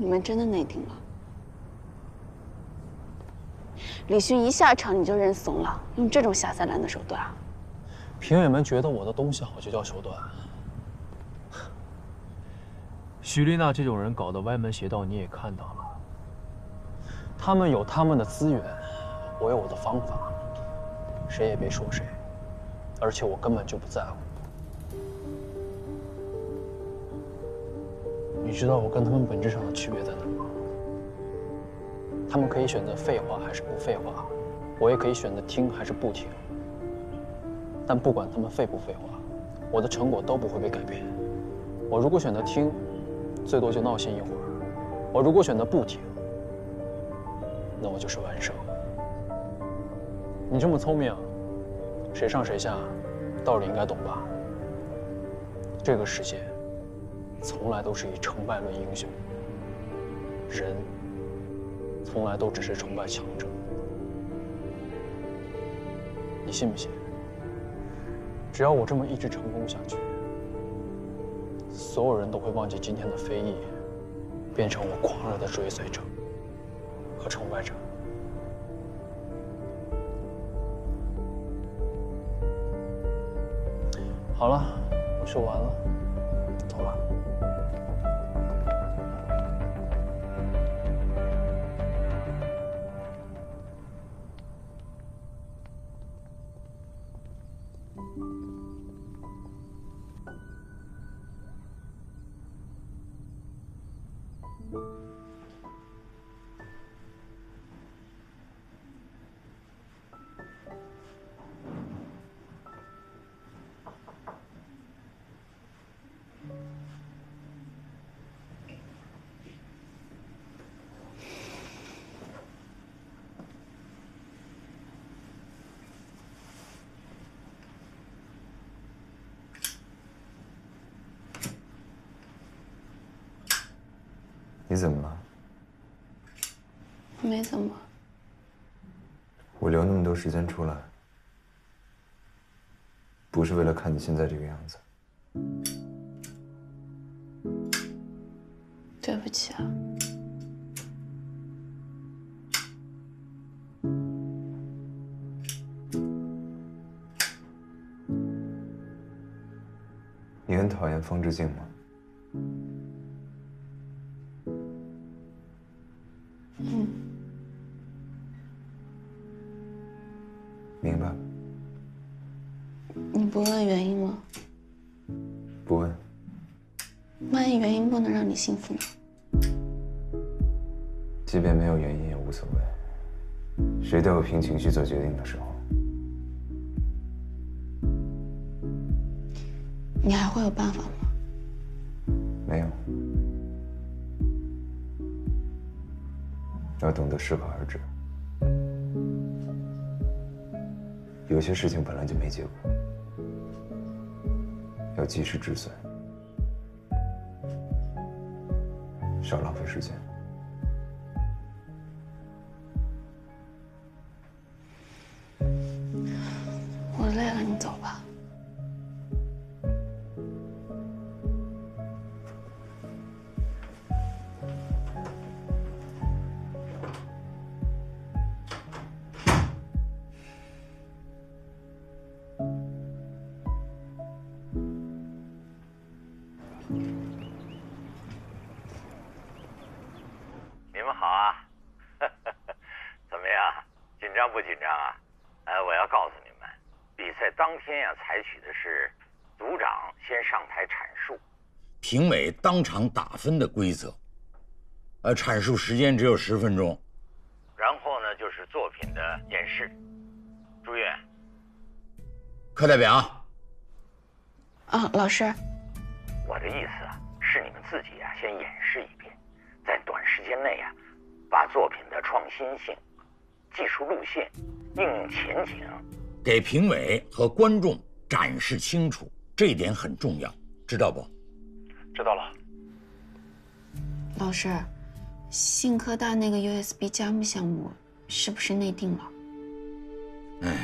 你们真的内定了？李迅一下场你就认怂了，用这种下三滥的手段？评委们觉得我的东西好就叫手段。徐丽娜这种人搞得歪门邪道，你也看到了。他们有他们的资源，我有我的方法，谁也别说谁。而且我根本就不在乎。你知道我跟他们本质上的区别在哪吗？他们可以选择废话还是不废话，我也可以选择听还是不听。但不管他们废不废话，我的成果都不会被改变。我如果选择听，最多就闹心一会儿；我如果选择不听，那我就是完胜。你这么聪明，谁上谁下，道理应该懂吧？这个世界，从来都是以成败论英雄。人，从来都只是崇拜强者。你信不信？只要我这么一直成功下去，所有人都会忘记今天的非议，变成我狂热的追随者和崇拜者。好了，我说完了，走了。你怎么了？没怎么。我留那么多时间出来，不是为了看你现在这个样子。对不起啊。你很讨厌方之镜吗？不问原因吗？不问。万一原因不能让你幸福呢？即便没有原因也无所谓。谁都有凭情绪做决定的时候。你还会有办法吗？没有。要懂得适可而止。有些事情本来就没结果，要及时止损，少浪费时间。我累了，你走吧。你们好啊，怎么样？紧张不紧张啊？呃，我要告诉你们，比赛当天呀，采取的是组长先上台阐述，评委当场打分的规则。呃，阐述时间只有十分钟，然后呢就是作品的演示。朱越，课代表。啊，老师。我的意思啊，是你们自己啊，先演示一遍，在短时间内啊，把作品的创新性、技术路线、应用前景，给评委和观众展示清楚，这一点很重要，知道不？知道了。老师，信科大那个 USB 加密项目是不是内定了？哎，